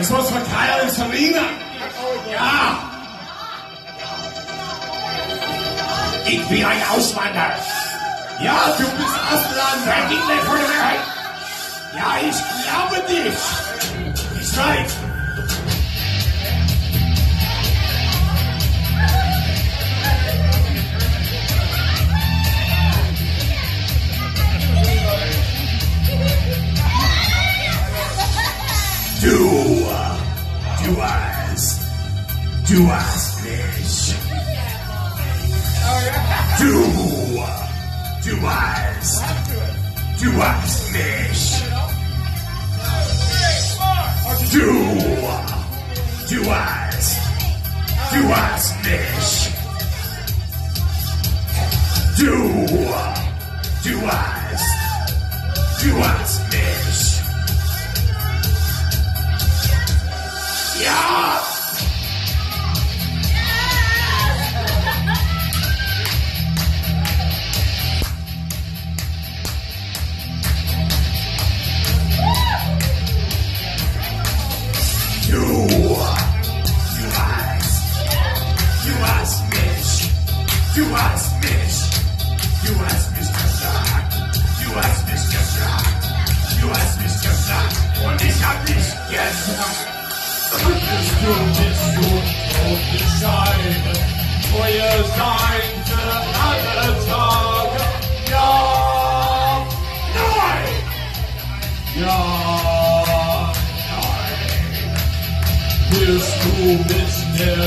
Es muss verkeilen und verringern. Ja. Ich bin ein Auswanderer. Ja, du bist Ausländer. Verdiene von der. Ja, ich glaube dich. Ich weiß. Du, du hast, du hast mich. Du, du hast, du hast mich. Du, du hast, du hast mich. Du, du hast, du hast mich. Du ask mich, du hast mich gesagt, du hast mich gesagt, du hast mich gesagt und ich hab dich gesagt. Bist du bist du unterscheiden, Feuer sein für alle Tage. Ja, Nein! ja, nein. Willst du mich Feuer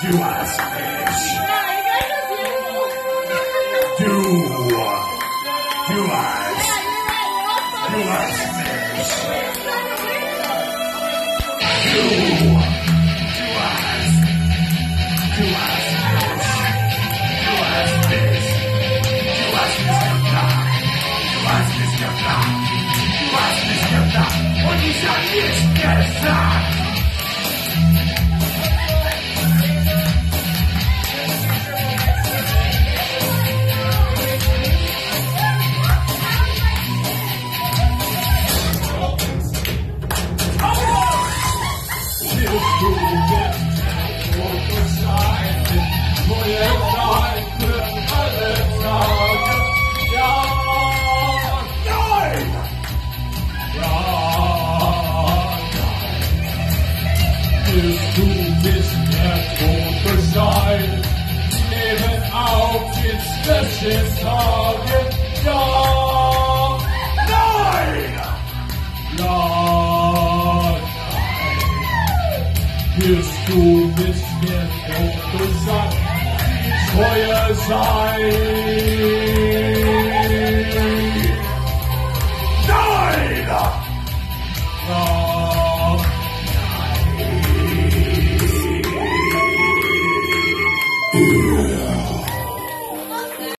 mich geplant. Du hast mich geplant. Du hast mich geplant. Und ich hab nichts gesagt. Willst Willst du mich nicht unterscheiden, neben auf den Special Tage. Ja, Nein! ja, Willst du mich nicht unterscheiden, Feuer sein